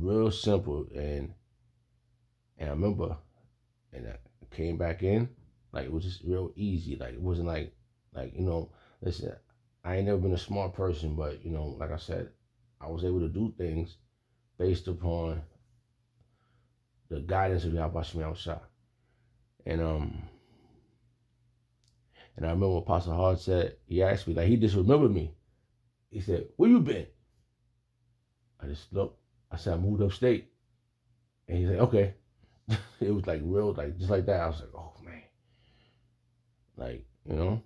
real simple and and I remember and I came back in like it was just real easy. Like it wasn't like like you know listen I ain't never been a smart person, but you know like I said I was able to do things based upon the guidance of Yahweh outside. And um and I remember Apostle Hard said, he asked me, like he just remembered me. He said, Where you been? I just looked. I said, I moved upstate. And he said, Okay. it was like real, like just like that. I was like, oh man. Like, you know?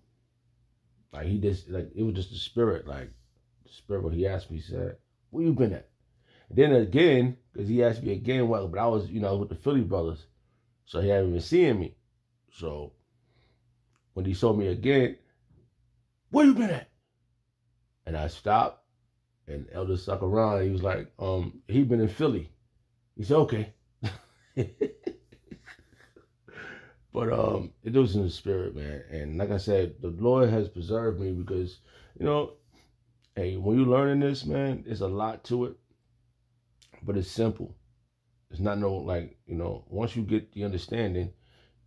Like he just like it was just the spirit, like the spirit he asked me, he said, Where you been at? And then again, because he asked me again, what but I was, you know, with the Philly brothers. So he hadn't been seeing me. So when he saw me again, where you been at? And I stopped and Elder around. He was like, um, he been in Philly. He said, okay. but um, it was in the spirit, man. And like I said, the Lord has preserved me because, you know, hey, when you're learning this, man, there's a lot to it, but it's simple. It's not no like, you know, once you get the understanding,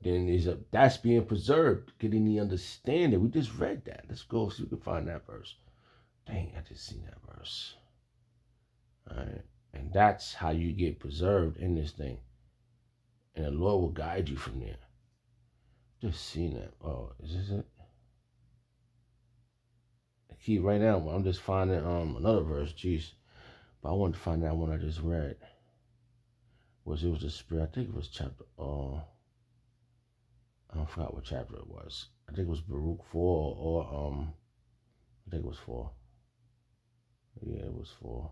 then is that's being preserved, getting the understanding. We just read that. Let's go see if we can find that verse. Dang, I just seen that verse. All right. And that's how you get preserved in this thing. And the Lord will guide you from there. Just seen that. Oh, is this it? I keep right now. I'm just finding um another verse. Jeez. But I want to find that one I just read. Was it was the spirit? I think it was chapter uh I forgot what chapter it was. I think it was Baruch four or um I think it was four. Yeah, it was four.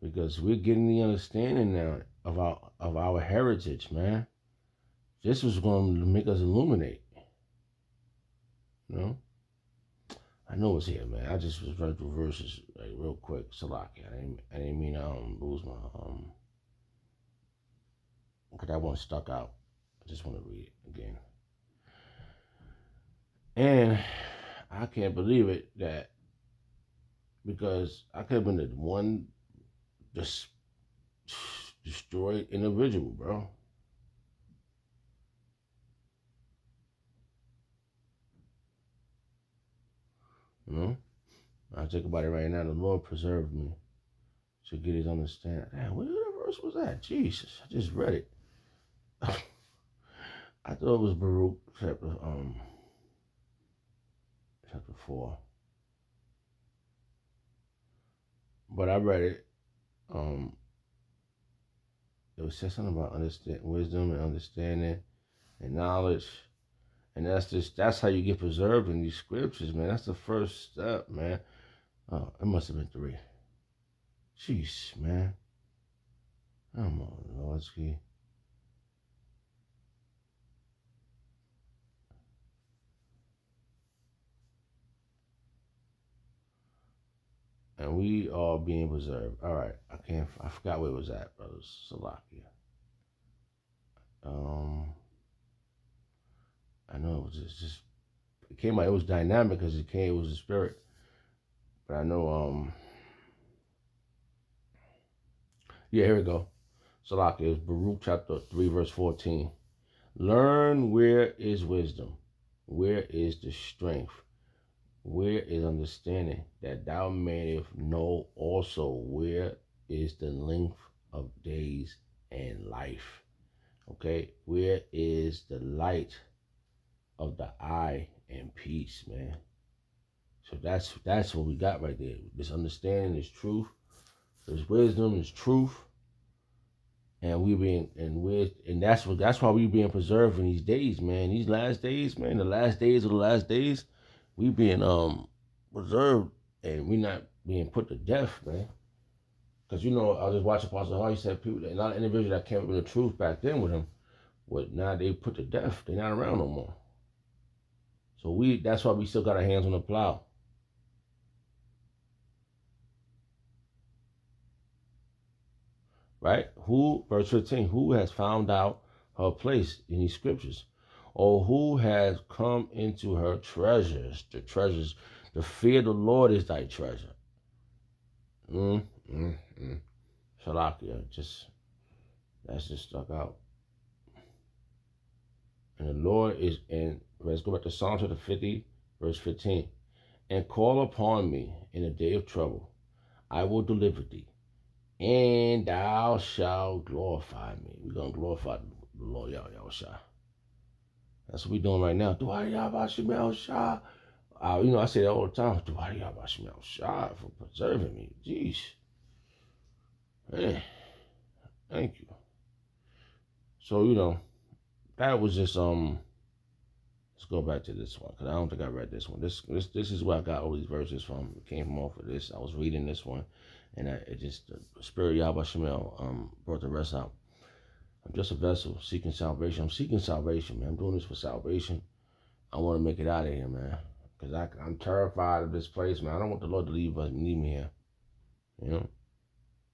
Because we're getting the understanding now of our of our heritage, man. This was going to make us illuminate. You know? I know it's here, man. I just was running through verses like real quick. Salaki. I didn't I didn't mean um lose my um because that one stuck out I just want to read it again. And I can't believe it that because I could have been the one just destroyed individual, bro. You know? I think about it right now. The Lord preserved me to get his understanding. Damn, what verse was that? Jesus, I just read it. I thought it was Baruch chapter um chapter four. But I read it. Um it was just something about understand wisdom and understanding and knowledge. And that's just that's how you get preserved in these scriptures, man. That's the first step, man. Oh, it must have been three. Jeez, man. Come on, Lordski. And we are being preserved. All right, I can't. I forgot where it was at, brothers. Salakia. Um, I know it was just, just it came out. It was dynamic because it came. It was a spirit, but I know. Um, yeah, here we go. Salakia is Baruch chapter three, verse fourteen. Learn where is wisdom, where is the strength where is understanding that thou mayest know also where is the length of days and life? Okay, where is the light of the eye and peace, man? So that's that's what we got right there. This understanding is truth. There's wisdom, there's truth. And we being and we and that's what that's why we being preserved in these days, man. These last days, man, the last days of the last days we being um preserved and we not being put to death, man. Because you know, I was just watching Pastor Hall. He said people, a lot individuals that came with the truth back then with him, but now they put to death. They're not around no more. So we, that's why we still got our hands on the plow. Right? Who, verse 15, who has found out her place in these scriptures? Or who has come into her treasures? The treasures, the fear of the Lord is thy treasure. Mm, mm, mm. Salakia, just that's just stuck out. And the Lord is in, let's go back to Psalm chapter 50, verse 15. And call upon me in the day of trouble. I will deliver thee, and thou shalt glorify me. We're gonna glorify the Lord Yahweh That's what we're doing right now. I Yahweh Shah? Uh, you know, I say that all the time. I Yahweh Shah for preserving me? Jeez. Hey, thank you. So, you know, that was just um let's go back to this one because I don't think I read this one. This this this is where I got all these verses from. It came from off of this. I was reading this one, and I, it just the spirit Yahweh Shemel um brought the rest out. I'm just a vessel seeking salvation. I'm seeking salvation, man. I'm doing this for salvation. I want to make it out of here, man, because I I'm terrified of this place, man. I don't want the Lord to leave us leave me here. You know,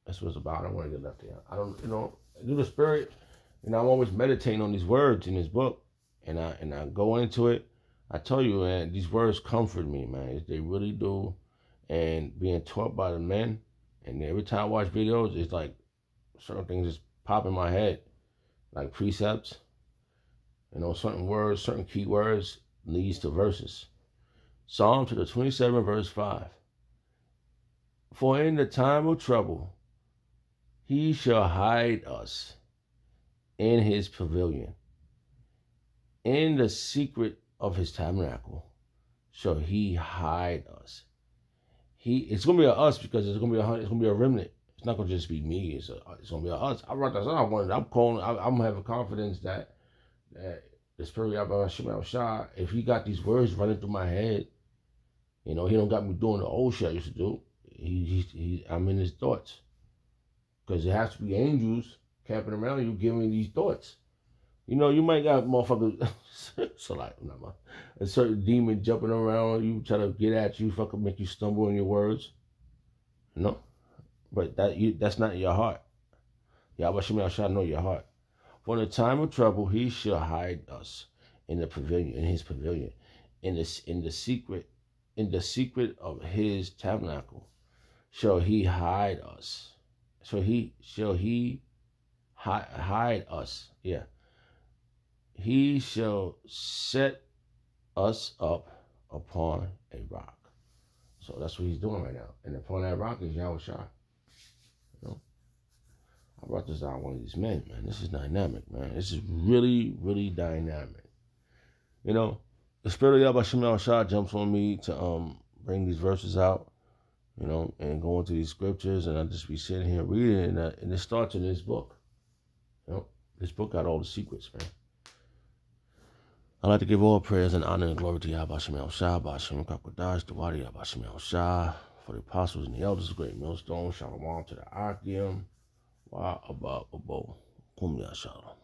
that's what it's about. I don't want to get left here. I don't, you know, do the spirit you know, I'm always meditating on these words in this book, and I and I go into it. I tell you, man, these words comfort me, man. They really do. And being taught by the men, and every time I watch videos, it's like certain things just pop in my head, like precepts. You know, certain words, certain key words leads to verses. Psalm to the 27, verse 5. For in the time of trouble, he shall hide us in his pavilion. In the secret of his tabernacle shall he hide us. He it's gonna be a us because it's gonna be a it's gonna be a remnant. It's not gonna just be me. It's a, it's gonna be a us. I wrote that. I wanted. I'm calling. I, am having confidence that that the spirit of Shemal Shah, if he got these words running through my head, you know, he don't got me doing the old shit I used to do. He, he, he I'm in his thoughts because it has to be angels camping around you giving these thoughts. You know, you might got motherfuckers, so like, a certain demon jumping around you, try to get at you, fucking make you stumble in your words. No, but that you that's not your heart. Yahweh Shemel shall know your heart. For in the time of trouble, he shall hide us in the pavilion, in his pavilion, in the in the secret, in the secret of his tabernacle, shall he hide us. So he shall he hide, hide us. Yeah. He shall set us up upon a rock. So that's what he's doing right now. And upon that rock is Yahweh Shai. I brought this out one of these men, man. This is dynamic, man. This is really, really dynamic. You know, the spirit of Yahweh Shemel Shah jumps on me to um bring these verses out, you know, and go into these scriptures, and I just be sitting here reading, and, uh, and it starts in this book. You know, this book got all the secrets, man. I'd like to give all praise and honor and glory to Yahweh Shemel Shah, Bashem Kakwadash, the Wadi Yahweh Shemel Shah, for the apostles and the elders great millstone, Shalom to the Akim, Wa Abba Abo, Kum Shalom.